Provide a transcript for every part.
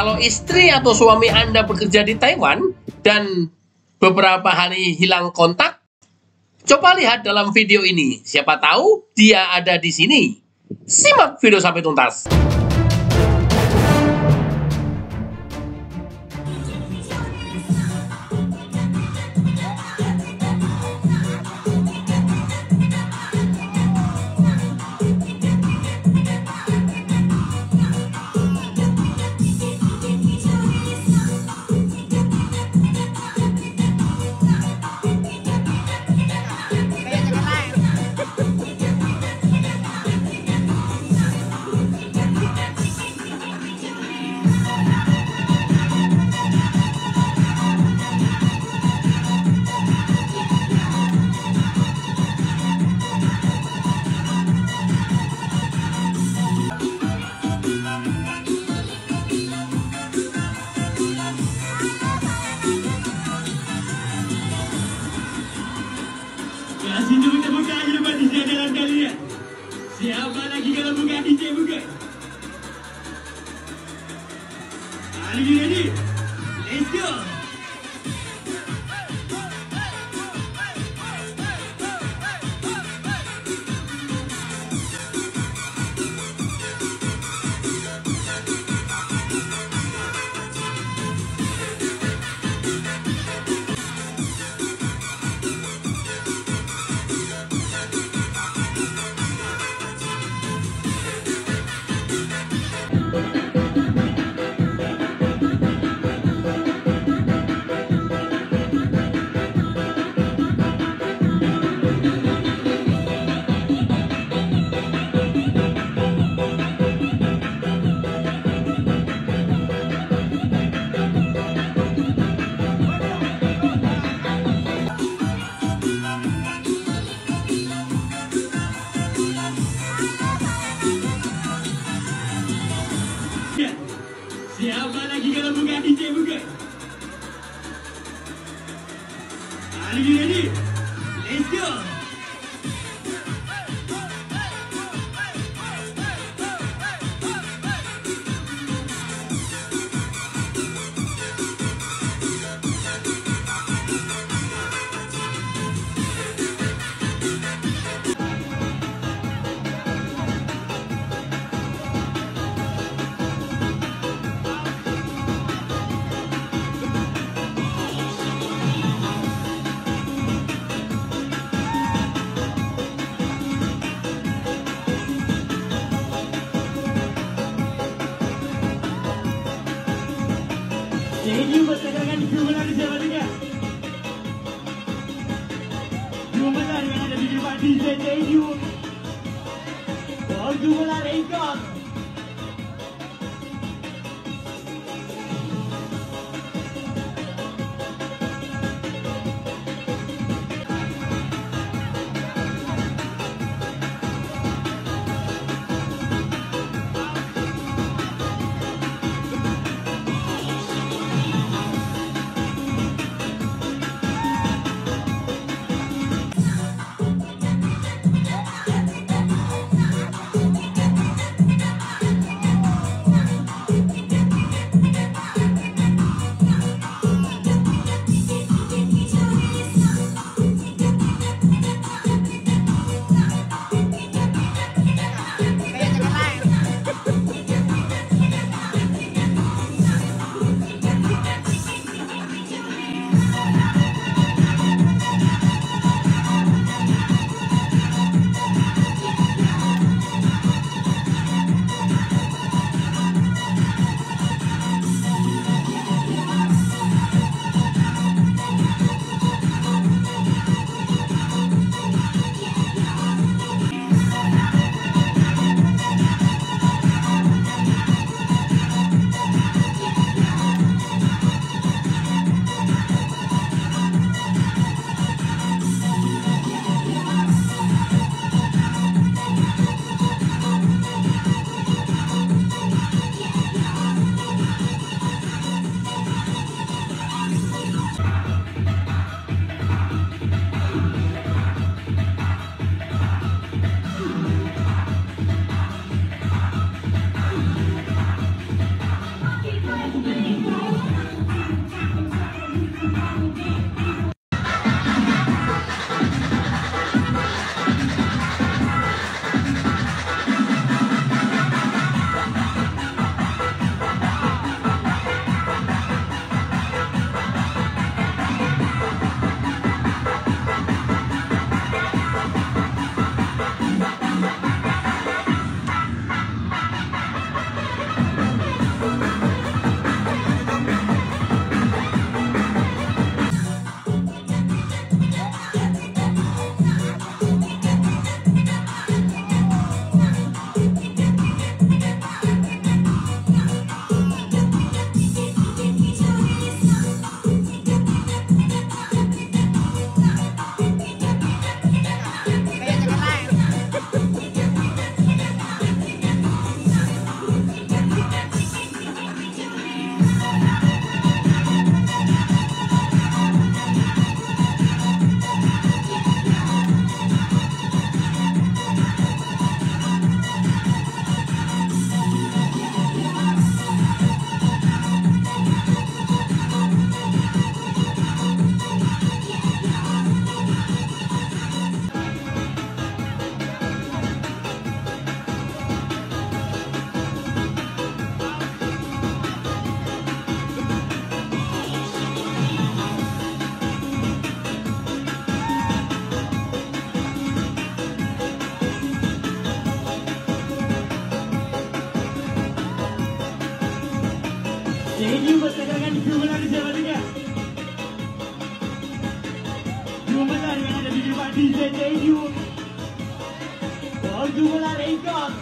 Kalau istri atau suami Anda bekerja di Taiwan dan beberapa hari hilang kontak, coba lihat dalam video ini. Siapa tahu dia ada di sini. Simak video sampai tuntas. Hari. DJ Debut. do Google and Acast. Ada di depan di JNU.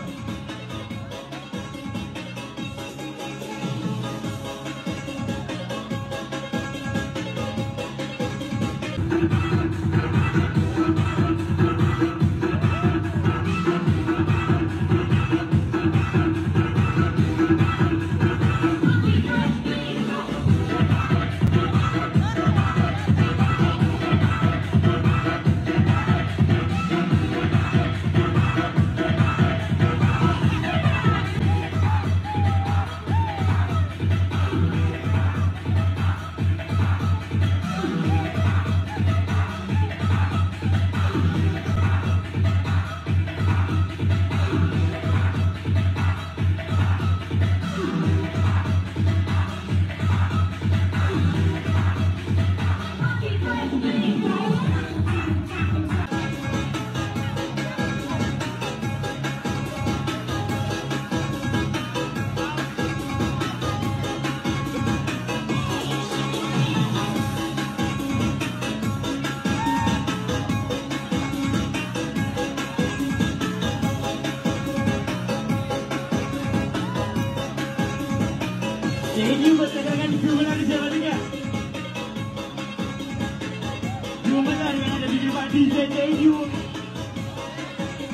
Ada di depan di JNU.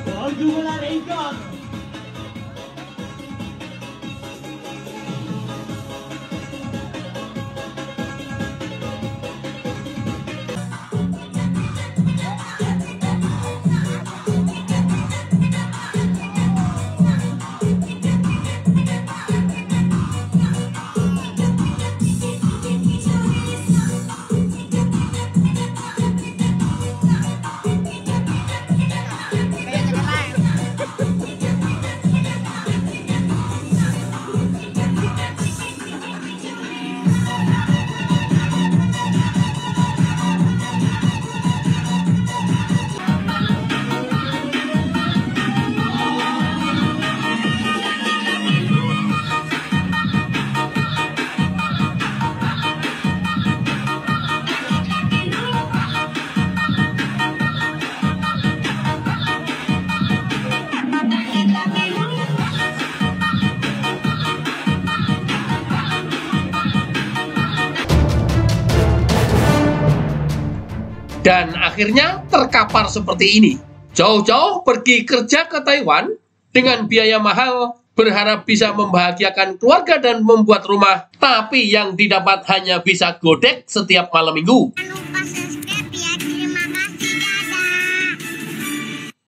Gol Dan akhirnya terkapar seperti ini. Jauh-jauh pergi kerja ke Taiwan dengan biaya mahal, berharap bisa membahagiakan keluarga dan membuat rumah, tapi yang didapat hanya bisa godek setiap malam minggu.